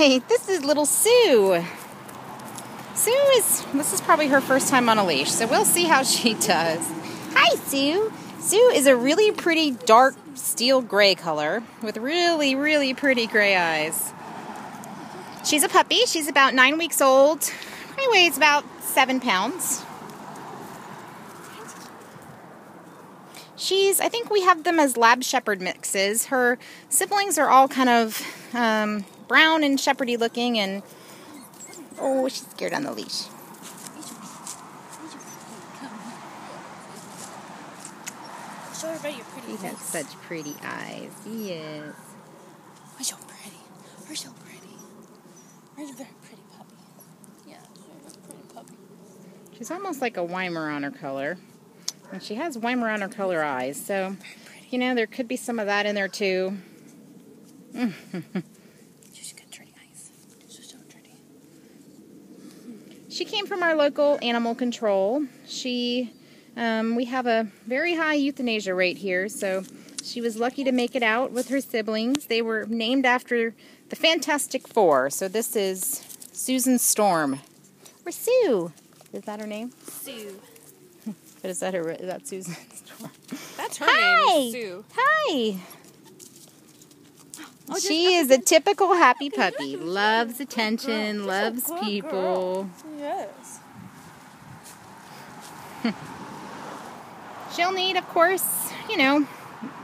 Hi, this is little Sue. Sue is, this is probably her first time on a leash, so we'll see how she does. Hi, Sue. Sue is a really pretty dark steel gray color with really, really pretty gray eyes. She's a puppy. She's about nine weeks old. She weighs about seven pounds. She's, I think we have them as lab shepherd mixes. Her siblings are all kind of um, brown and shepherdy looking, and oh, she's scared on the leash. Show everybody your pretty He has face. such pretty eyes. He is. We're so pretty. We're so pretty. We're a very pretty puppy. Yeah, she's a pretty puppy. She's almost like a Weimaraner color. And she has Weimaraner color eyes, so, you know, there could be some of that in there too. She's got pretty eyes. She's so pretty. She came from our local animal control. She, um, we have a very high euthanasia rate here, so she was lucky to make it out with her siblings. They were named after the Fantastic Four, so this is Susan Storm. Or Sue. Is that her name? Sue. But is that her? Is that Susan Storm? That's her Hi. name, Sue. Hi. Oh, She is a typical happy puppy. Loves attention, loves people. Yes. She'll need, of course, you know,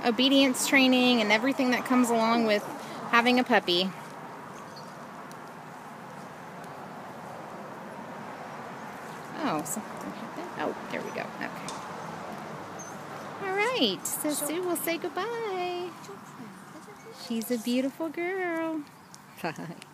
obedience training and everything that comes along with having a puppy. Oh, something happened. Oh, there we go. Okay. All right. So Sue will say goodbye. She's a beautiful girl. Bye.